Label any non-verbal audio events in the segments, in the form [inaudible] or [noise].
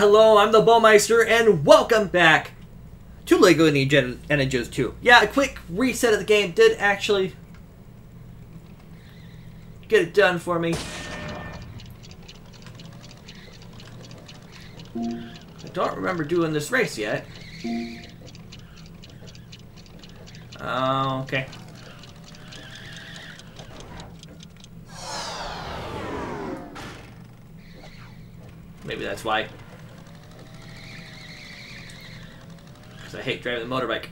Hello, I'm the Baumeister, and welcome back to LEGO Indiana Jones 2. Yeah, a quick reset of the game did actually get it done for me. I don't remember doing this race yet. Uh, okay. Maybe that's why. Because I hate driving the motorbike.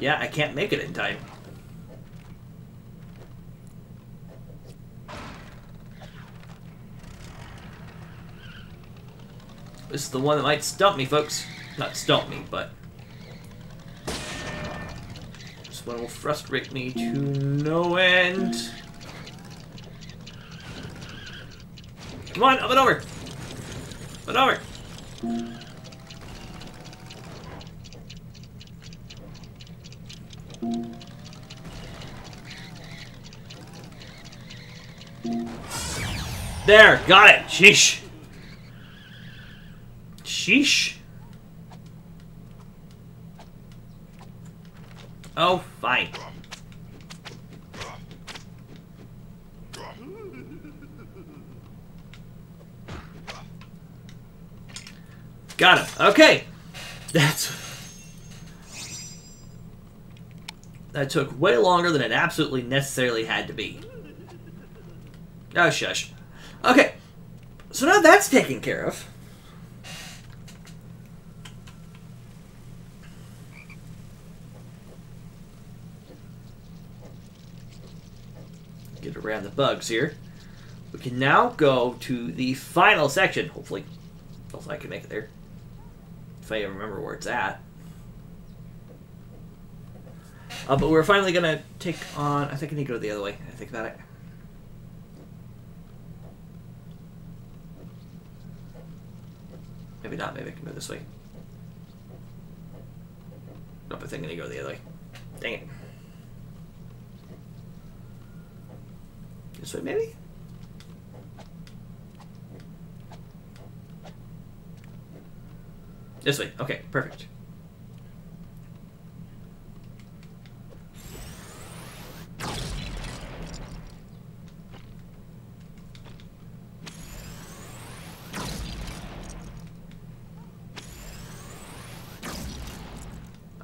Yeah, I can't make it in time. This is the one that might stump me, folks. Not stump me, but... This one will frustrate me to no end. Come on, up and over! Up and over! There, got it! Sheesh! Sheesh. Oh, fine. Got him. Okay. That's... That took way longer than it absolutely necessarily had to be. Oh, shush. Okay. So now that's taken care of. Around the bugs here. We can now go to the final section. Hopefully, hopefully I can make it there. If I remember where it's at. Uh, but we're finally gonna take on. I think I need to go the other way. I think about it. Maybe not. Maybe I can go this way. Nope, I think I need to go the other way. Dang it. This way, maybe? This way. Okay, perfect.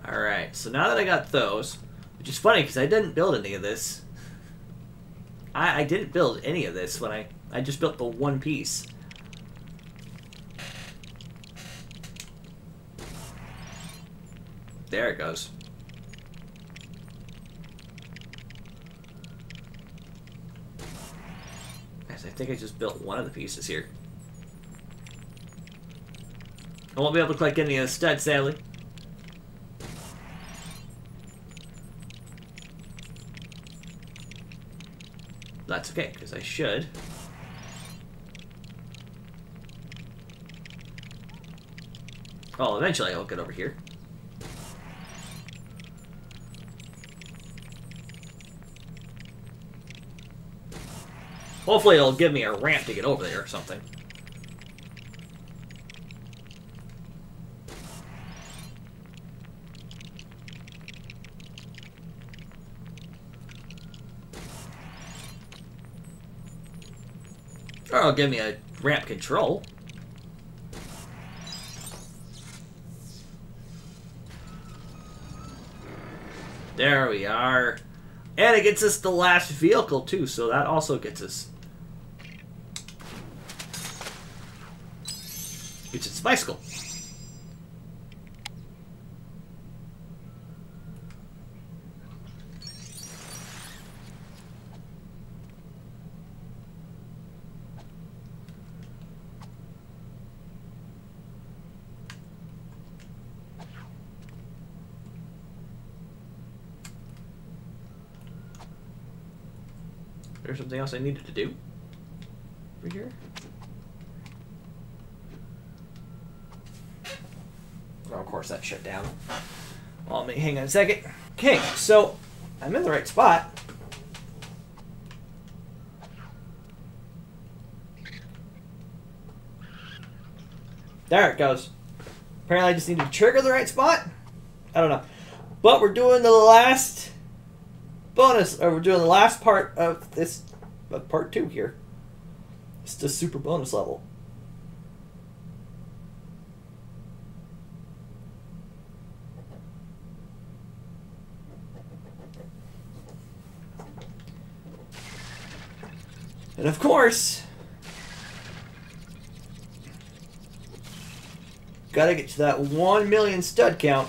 Alright, so now that I got those, which is funny because I didn't build any of this. I, I didn't build any of this when I... I just built the one piece. There it goes. I think I just built one of the pieces here. I won't be able to collect any of the studs, sadly. That's okay, because I should. Well, eventually I'll get over here. Hopefully it'll give me a ramp to get over there or something. Or it'll give me a ramp control. There we are. And it gets us the last vehicle too, so that also gets us It's its bicycle. There's something else I needed to do over here. Oh, of course that shut down. Well, me hang on a second. Okay, so I'm in the right spot. There it goes. Apparently, I just need to trigger the right spot. I don't know, but we're doing the last bonus, or we're doing the last part of this, of part two here. It's the super bonus level. And of course, gotta get to that 1 million stud count.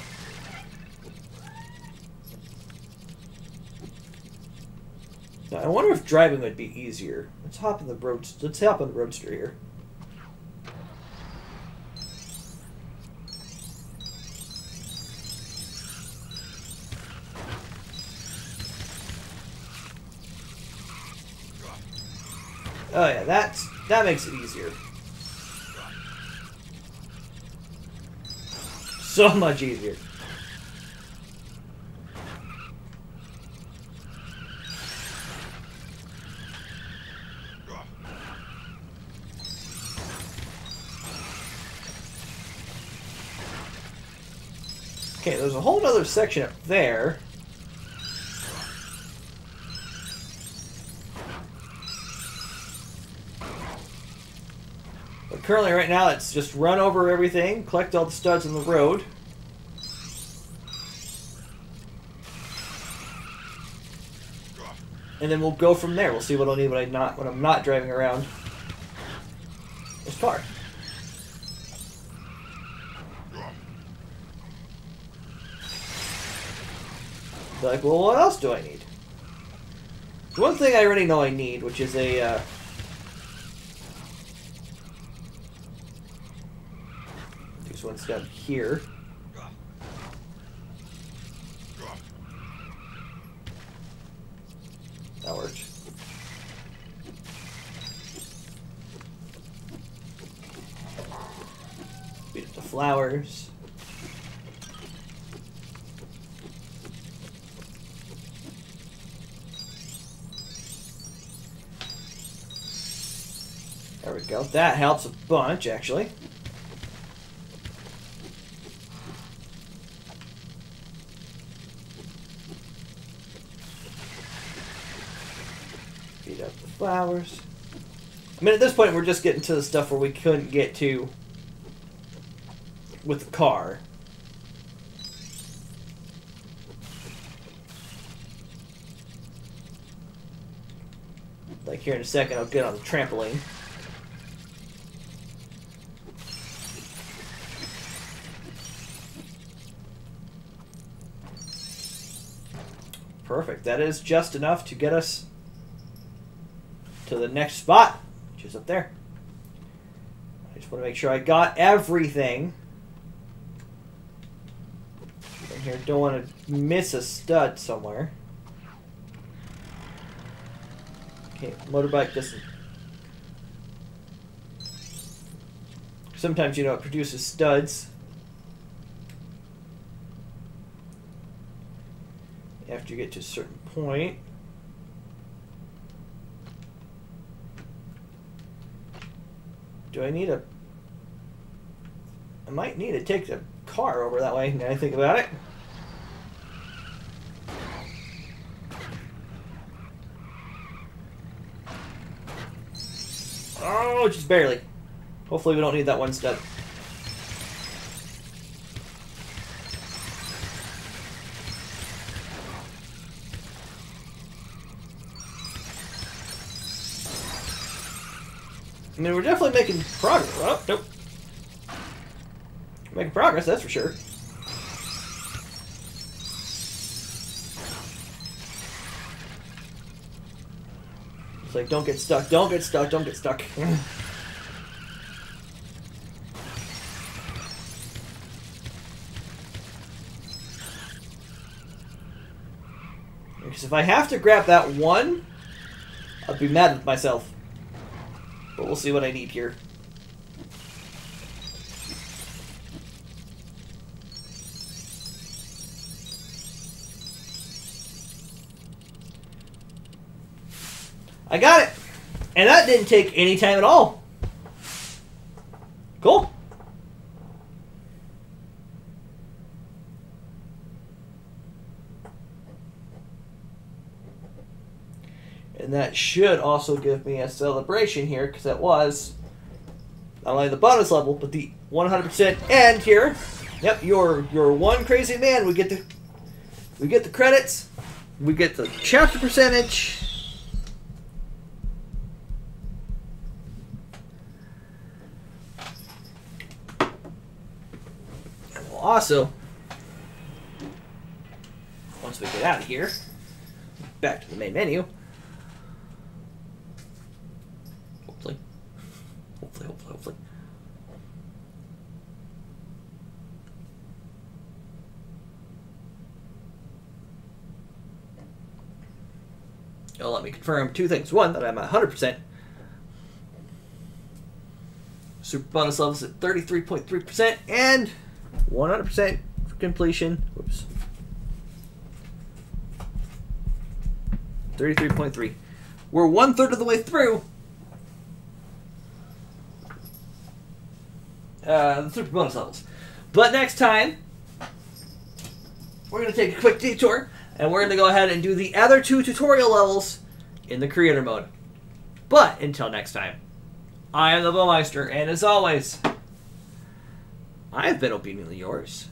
Now, I wonder if driving would be easier. Let's hop in the road. Let's hop on the roadster here. Oh yeah, that's that makes it easier. So much easier. Okay, there's a whole other section up there. But currently, right now, it's just run over everything, collect all the studs on the road. And then we'll go from there. We'll see what I'll need when I not when I'm not driving around this car. Be like, well, what else do I need? The one thing I already know I need, which is a uh, This one's down here. That works. Beat up the flowers. Go. That helps a bunch, actually. Beat up the flowers. I mean, at this point, we're just getting to the stuff where we couldn't get to with the car. Like here in a second, I'll get on the trampoline. That is just enough to get us to the next spot, which is up there. I just want to make sure I got everything. In here, don't want to miss a stud somewhere. Okay, motorbike doesn't. Sometimes you know it produces studs. You get to a certain point. Do I need a... I might need to take the car over that way now I think about it. Oh, just barely. Hopefully we don't need that one step. I mean, we're definitely making progress. Oh, nope. Making progress, that's for sure. It's like, don't get stuck, don't get stuck, don't get stuck. [sighs] Because if I have to grab that one, I'll be mad at myself. But we'll see what I need here. I got it! And that didn't take any time at all. And that should also give me a celebration here, because that was not only the bonus level, but the 100% end here. Yep, you're, you're one crazy man. We get the we get the credits. We get the chapter percentage. And we'll also, once we get out of here, back to the main menu. Hopefully. Hopefully, hopefully, hopefully. Let me confirm two things. One, that I'm at 100%. Super bonus levels at 33.3%, and 100% for completion. Whoops. 33.3. We're one third of the way through. Uh, the super bonus levels. But next time, we're going to take a quick detour and we're going to go ahead and do the other two tutorial levels in the creator mode. But until next time, I am the Baumeister, and as always, I have been obediently yours.